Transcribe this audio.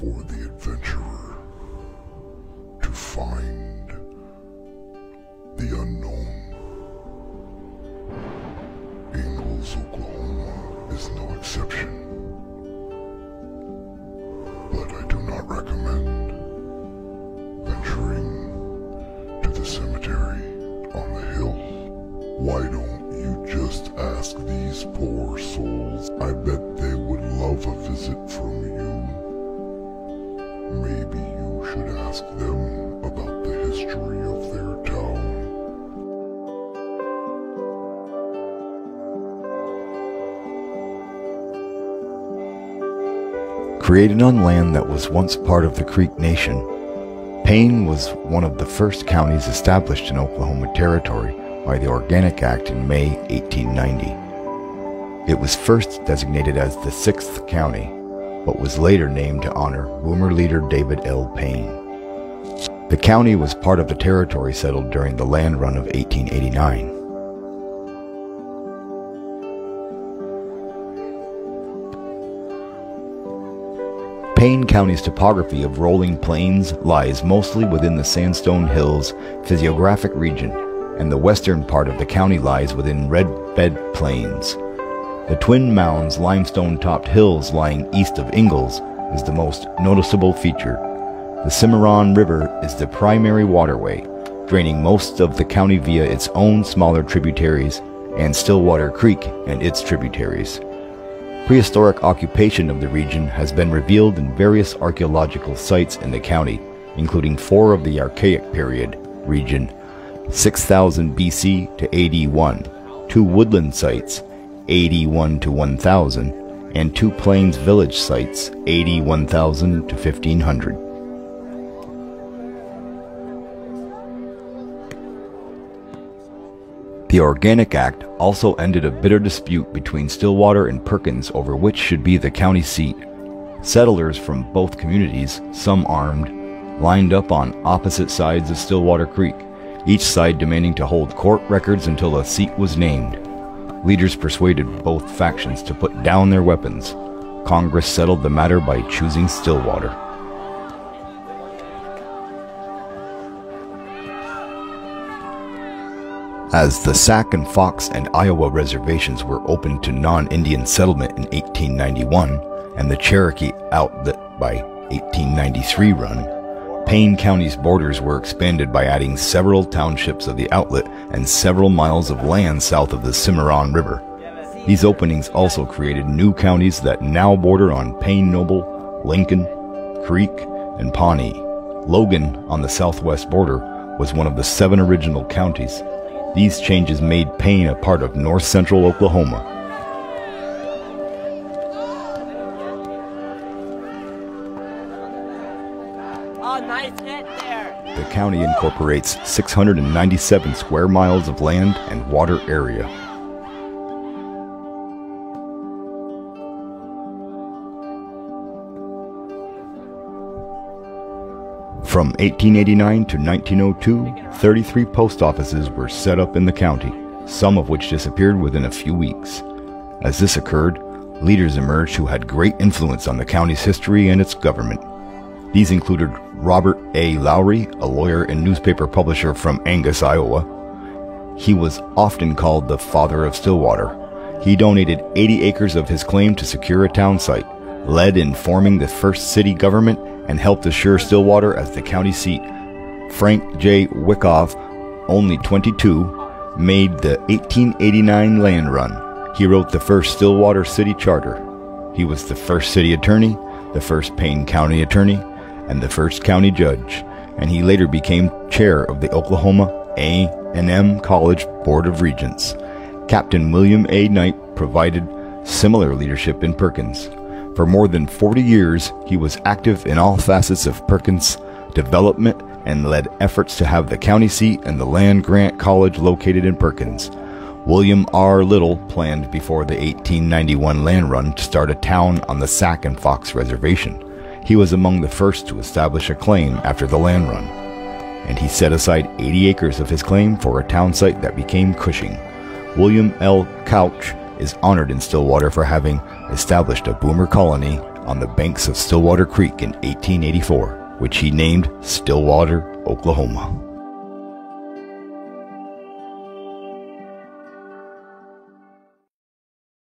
for the adventurer to find the unknown. Ingalls, Oklahoma is no exception. But I do not recommend venturing to the cemetery on the hill. Why don't you just ask these poor souls? I bet they would love a visit from ask them about the history of their town. Created on land that was once part of the Creek Nation, Payne was one of the first counties established in Oklahoma Territory by the Organic Act in May 1890. It was first designated as the sixth county, but was later named to honor boomer leader David L. Payne. The county was part of the territory settled during the land run of 1889. Payne County's topography of rolling plains lies mostly within the Sandstone Hills physiographic region, and the western part of the county lies within Red Bed Plains. The Twin Mounds limestone topped hills lying east of Ingalls is the most noticeable feature. The Cimarron River is the primary waterway, draining most of the county via its own smaller tributaries and Stillwater Creek and its tributaries. Prehistoric occupation of the region has been revealed in various archaeological sites in the county, including four of the Archaic period region, 6000 BC to AD 1, two woodland sites, AD 1 to 1000, and two Plains village sites, AD 1000 to 1500. The Organic Act also ended a bitter dispute between Stillwater and Perkins over which should be the county seat. Settlers from both communities, some armed, lined up on opposite sides of Stillwater Creek, each side demanding to hold court records until a seat was named. Leaders persuaded both factions to put down their weapons. Congress settled the matter by choosing Stillwater. As the Sac and Fox and Iowa reservations were opened to non-Indian settlement in 1891 and the Cherokee Outlet by 1893 run, Payne County's borders were expanded by adding several townships of the outlet and several miles of land south of the Cimarron River. These openings also created new counties that now border on Payne Noble, Lincoln, Creek, and Pawnee. Logan, on the southwest border, was one of the seven original counties. These changes made Payne a part of north central Oklahoma. Oh, nice. The county incorporates 697 square miles of land and water area. From 1889 to 1902, 33 post offices were set up in the county, some of which disappeared within a few weeks. As this occurred, leaders emerged who had great influence on the county's history and its government. These included Robert A. Lowry, a lawyer and newspaper publisher from Angus, Iowa. He was often called the father of Stillwater. He donated 80 acres of his claim to secure a town site, led in forming the first city government, and helped assure Stillwater as the county seat. Frank J. Wikoff, only 22, made the 1889 land run. He wrote the first Stillwater City Charter. He was the first city attorney, the first Payne County attorney, and the first county judge, and he later became chair of the Oklahoma A&M College Board of Regents. Captain William A. Knight provided similar leadership in Perkins. For more than 40 years, he was active in all facets of Perkins' development and led efforts to have the county seat and the land grant college located in Perkins. William R. Little planned before the 1891 land run to start a town on the Sac and Fox Reservation. He was among the first to establish a claim after the land run, and he set aside 80 acres of his claim for a town site that became Cushing. William L. Couch is honored in Stillwater for having established a boomer colony on the banks of Stillwater Creek in 1884, which he named Stillwater, Oklahoma.